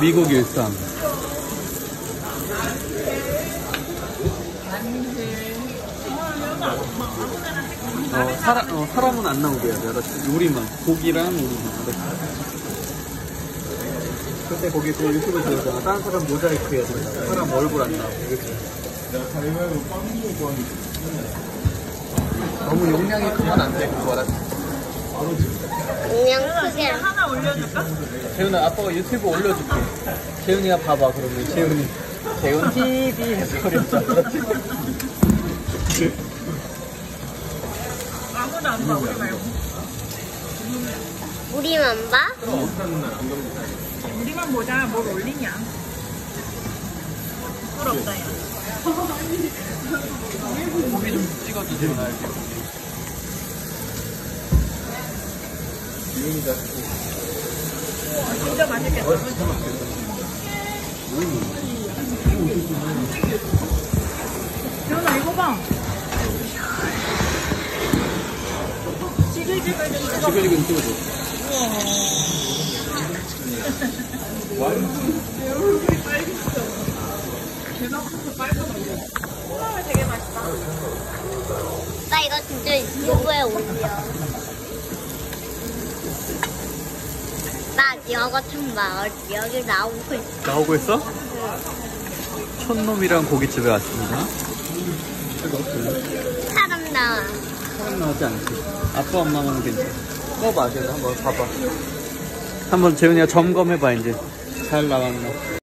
미국 일상. 어, 사람, 어, 사람은 안 나오게 해야 돼. 우리만. 고기랑 우리만. 알았지? 그때 거기 그 유튜브 들어오잖아. 다른 사람 모자이크 해야 된다. 사람 얼굴 안 나오고. 이렇게. 너무 용량이 크면 안 돼. 그거 알았지? 그냥 크게. 하나 올려줄까? 재훈아, 아빠가 유튜브 올려줄게. 재훈이가 봐봐, 그러면. 재훈이. 재훈 TV 해서. 알았지? 아무도 안 봐, 우리 말고. 우리만 봐? 우리만 보자, 뭘 올리냐. 부끄럽다, 야. 고기 좀 찍어주세요, 나 이렇게. 진짜 맛있겠다. 재현아, 이거 봐. 지글지글 좀 찍어. 지글지글 찍어줘. 콩 나물 되게 맛있다. 나 이거 진짜 유튜브에 올려. 나 여거 좀 봐. 여기 나오고 있어. 나오고 있어? 촌놈이랑 고깃집에 왔습니다. 사람 나와. 사람 나오지 않지. 아빠 엄마만 괜찮아. 꺼봐, 제가 한번 봐봐. 한번 재훈이가 점검해봐, 이제. 잘 나왔나.